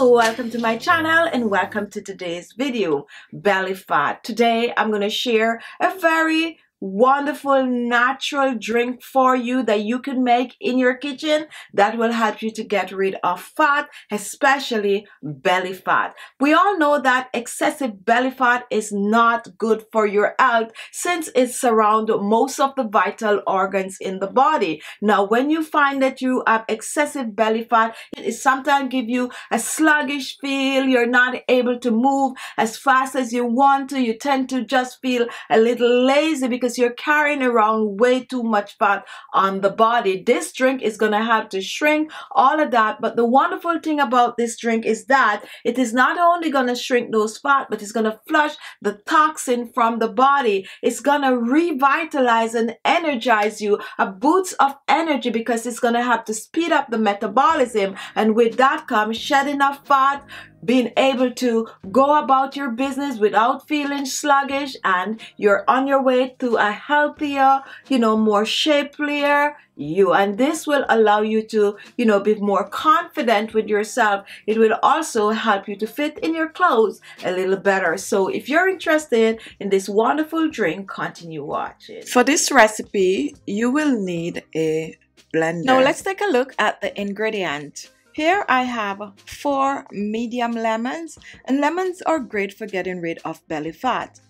Hello, welcome to my channel and welcome to today's video, Belly Fat. Today I'm going to share a very wonderful natural drink for you that you can make in your kitchen that will help you to get rid of fat, especially belly fat. We all know that excessive belly fat is not good for your health since it surrounds most of the vital organs in the body. Now, when you find that you have excessive belly fat, it sometimes give you a sluggish feel. You're not able to move as fast as you want to. You tend to just feel a little lazy because because you're carrying around way too much fat on the body. This drink is going to help to shrink all of that. But the wonderful thing about this drink is that it is not only going to shrink those fat, but it's going to flush the toxin from the body. It's going to revitalize and energize you, a boost of energy because it's going to have to speed up the metabolism. And with that comes shedding of fat, being able to go about your business without feeling sluggish and you're on your way to a healthier, you know, more shapelier you. And this will allow you to, you know, be more confident with yourself. It will also help you to fit in your clothes a little better. So if you're interested in this wonderful drink, continue watching. For this recipe, you will need a blender. Now let's take a look at the ingredient. Here I have four medium lemons and lemons are great for getting rid of belly fat.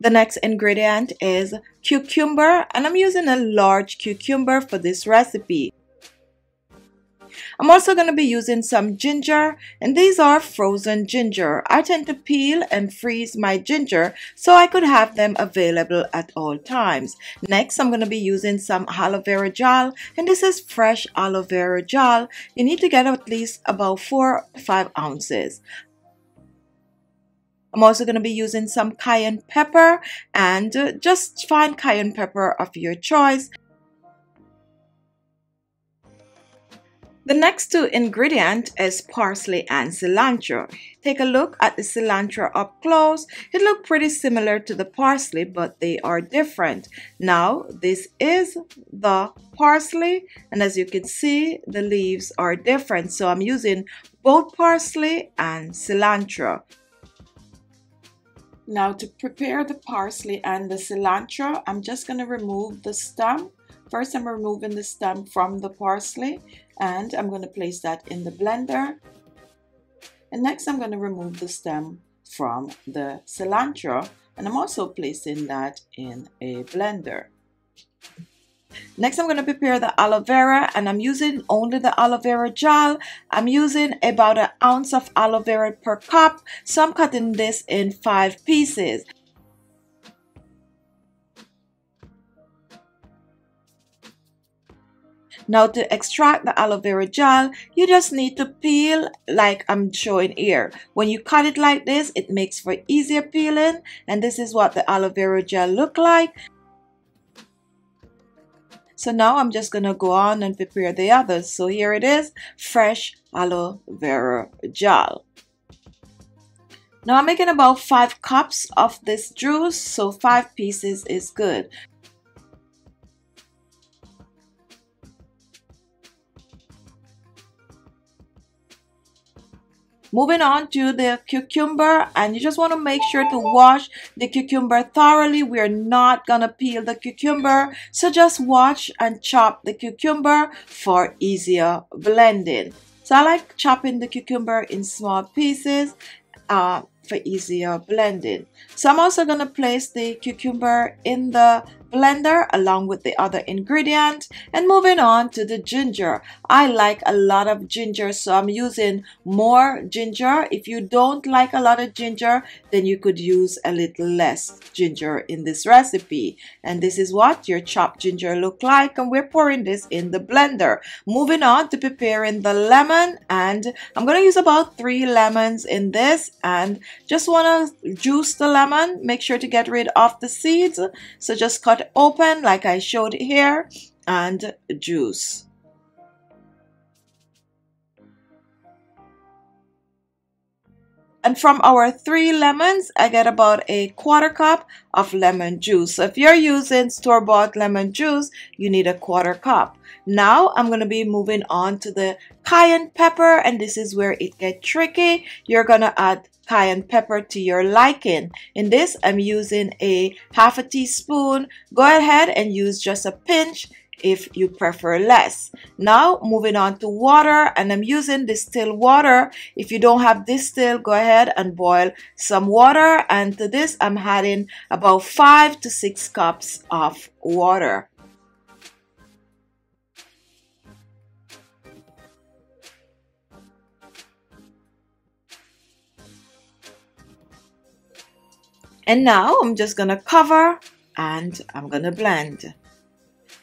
The next ingredient is cucumber and I'm using a large cucumber for this recipe. I'm also going to be using some ginger and these are frozen ginger. I tend to peel and freeze my ginger so I could have them available at all times. Next I'm going to be using some aloe vera gel and this is fresh aloe vera gel. You need to get at least about 4 5 ounces. I'm also going to be using some cayenne pepper and just fine cayenne pepper of your choice. The next two ingredient is parsley and cilantro. Take a look at the cilantro up close. It look pretty similar to the parsley, but they are different. Now, this is the parsley, and as you can see, the leaves are different. So I'm using both parsley and cilantro. Now to prepare the parsley and the cilantro, I'm just going to remove the stem. First, I'm removing the stem from the parsley and I'm going to place that in the blender. And next I'm going to remove the stem from the cilantro and I'm also placing that in a blender. Next, I'm going to prepare the aloe vera and I'm using only the aloe vera gel. I'm using about an ounce of aloe vera per cup. So I'm cutting this in five pieces. Now to extract the aloe vera gel, you just need to peel like I'm showing here. When you cut it like this, it makes for easier peeling and this is what the aloe vera gel look like. So now I'm just going to go on and prepare the others. So here it is, fresh aloe vera gel. Now I'm making about 5 cups of this juice, so 5 pieces is good. Moving on to the cucumber and you just want to make sure to wash the cucumber thoroughly. We're not going to peel the cucumber. So just wash and chop the cucumber for easier blending. So I like chopping the cucumber in small pieces uh, for easier blending. So I'm also going to place the cucumber in the blender along with the other ingredient. And moving on to the ginger. I like a lot of ginger so I'm using more ginger. If you don't like a lot of ginger then you could use a little less ginger in this recipe. And this is what your chopped ginger look like and we're pouring this in the blender. Moving on to preparing the lemon and I'm going to use about three lemons in this and just want to juice the lemon make sure to get rid of the seeds. So just cut open like I showed here and juice. And from our three lemons, I get about a quarter cup of lemon juice. So if you're using store-bought lemon juice, you need a quarter cup. Now I'm going to be moving on to the cayenne pepper and this is where it gets tricky. You're going to add cayenne pepper to your liking. In this, I'm using a half a teaspoon. Go ahead and use just a pinch if you prefer less. Now moving on to water and I'm using distilled water. If you don't have distilled, go ahead and boil some water and to this I'm adding about 5 to 6 cups of water. And now I'm just going to cover and I'm going to blend.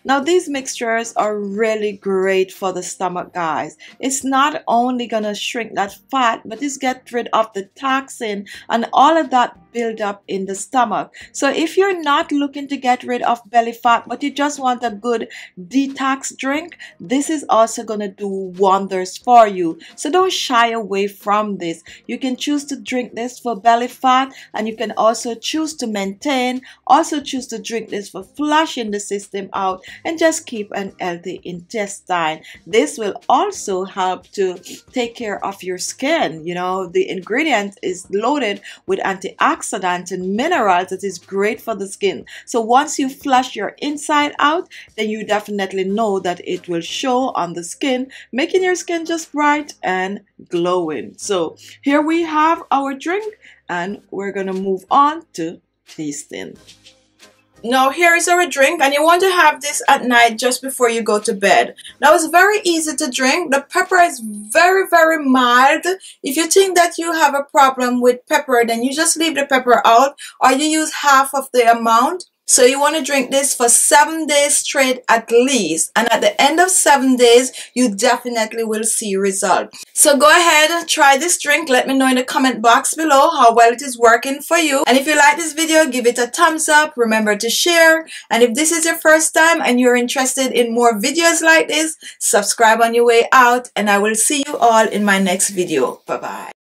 Now these mixtures are really great for the stomach guys. It's not only gonna shrink that fat but it's get rid of the toxin and all of that build up in the stomach. So if you're not looking to get rid of belly fat but you just want a good detox drink, this is also gonna do wonders for you. So don't shy away from this. You can choose to drink this for belly fat and you can also choose to maintain, also choose to drink this for flushing the system out and just keep an healthy intestine. This will also help to take care of your skin. You know, the ingredient is loaded with antioxidants and minerals that is great for the skin. So once you flush your inside out, then you definitely know that it will show on the skin, making your skin just bright and glowing. So here we have our drink and we're to move on to tasting. Now here is our drink and you want to have this at night just before you go to bed. Now it's very easy to drink. The pepper is very very mild. If you think that you have a problem with pepper then you just leave the pepper out or you use half of the amount so you want to drink this for seven days straight at least. And at the end of seven days, you definitely will see result. So go ahead, and try this drink. Let me know in the comment box below how well it is working for you. And if you like this video, give it a thumbs up. Remember to share. And if this is your first time and you're interested in more videos like this, subscribe on your way out. And I will see you all in my next video. Bye-bye.